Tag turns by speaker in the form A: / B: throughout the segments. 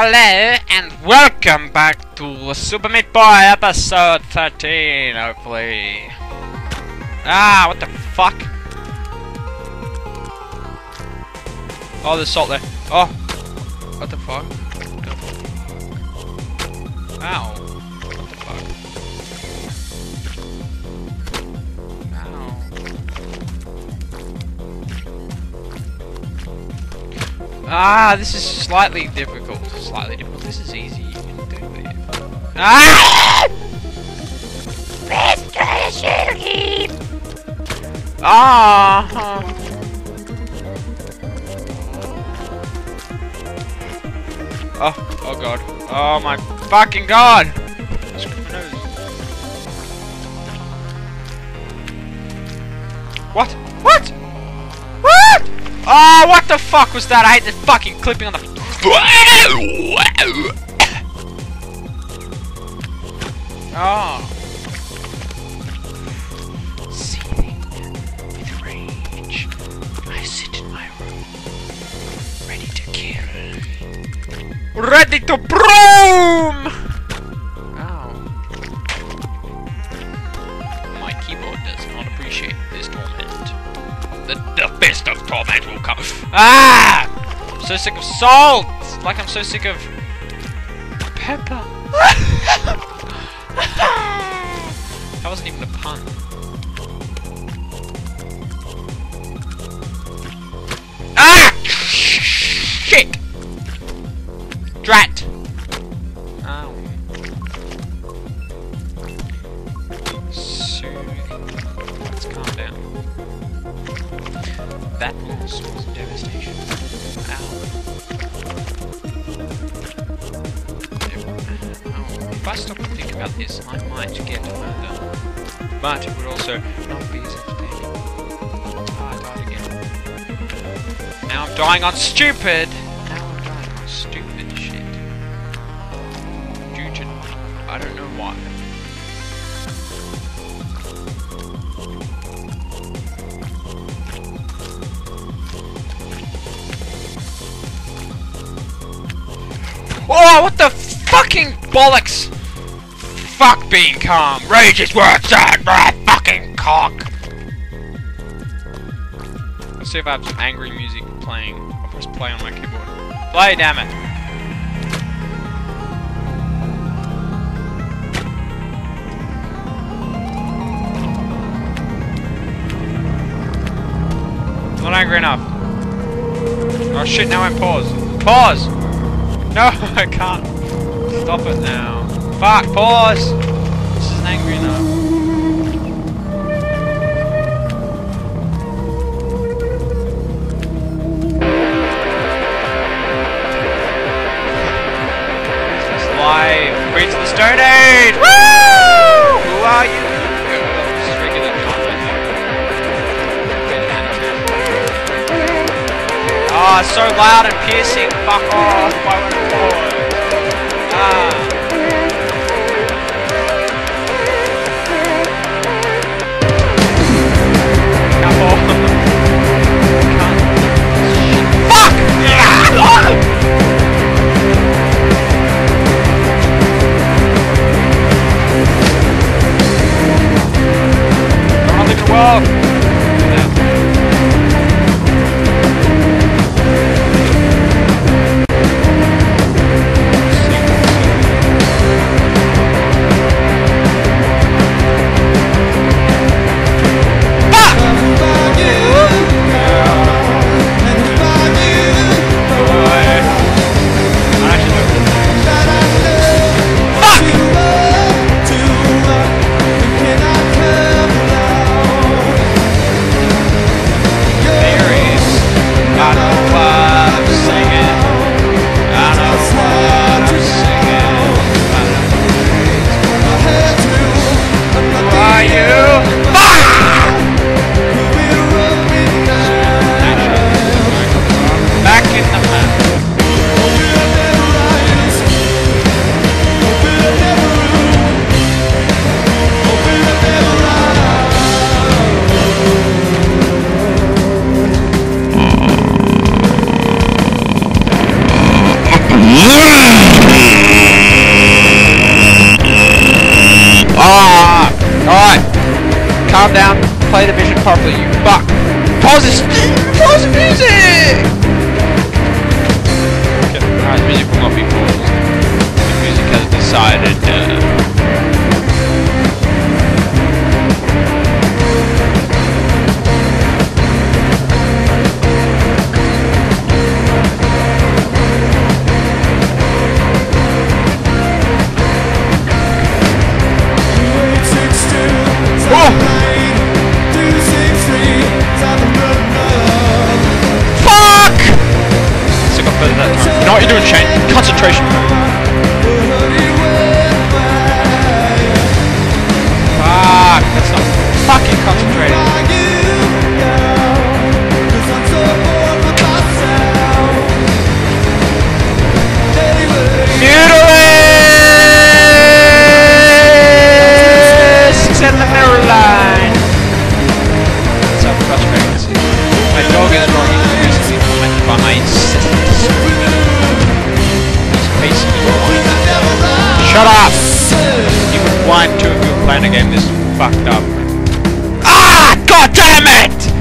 A: Hello and welcome back to Super Meat Boy episode 13, hopefully. Ah, what the fuck? Oh, there's salt there. Oh, what the fuck? Ow. What the fuck? Ow. Ah, this is slightly difficult. Slightly difficult. This is easy. You can do it. Ah! Ah! Oh, oh god. Oh my fucking god! What? What? What? Oh, what the fuck was that? I hate the fucking clipping on the. Oh. Seething with rage, I sit in my room, ready to kill. Ready to broom! Ow. My keyboard does not appreciate this torment. The, the best of torment will come. Ah! I'm so sick of salt! Like I'm so sick of pepper. that wasn't even a pun. Ah! Shit! Drat! Ow. Soothing. Let's calm down. That was devastation. Stop and think about this, I might get murder. But it would also not be as entertaining. Ah, I died again. Now I'm dying on stupid! Now I'm dying on stupid shit. Due to... I don't know why. Oh, what the fucking bollocks! Fuck being calm. Rage is worse than my fucking cock. Let's see if I have some angry music playing. I'll press play on my keyboard. Play, damn it. Not angry enough. Oh shit, now I'm pause. Pause! No, I can't. Stop it now. Fuck, pause! This isn't angry enough. This is live. Queens of the Stone Age! Woo! Who are you? Oh, so loud and piercing. Fuck off. Ah. Ah! Calm down. Play the mission properly, you fuck. Pause this. Pause the music! Okay, alright, music what you're doing, Shane? Concentration. Fuck! That's not fucking concentrating. You would too if you playing a game this fucked up. Ah! God damn it!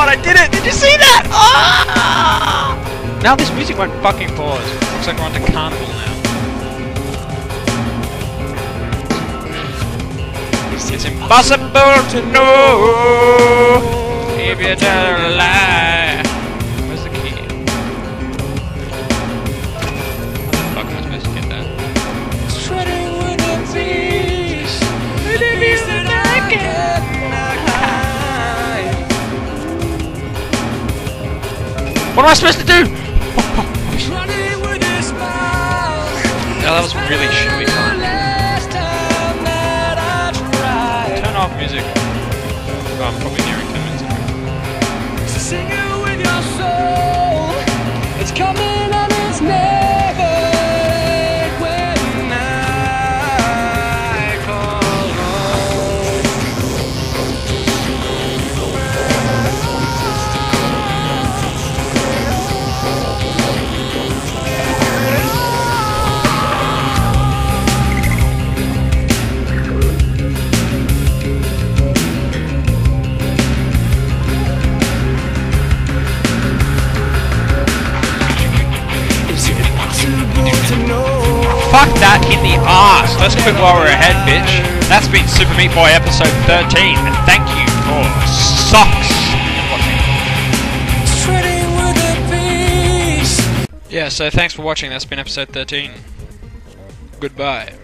A: God, I did it! Did you see that? Ah! Now this music won't fucking pause. Looks like we're on to Karnivool now. It's impossible to know if you tell What am I supposed to do? Oh, that was really shitty quit while we're ahead, bitch. That's been Super Meat Boy episode 13, and thank you for socks. Yeah, so thanks for watching. That's been episode 13. Goodbye.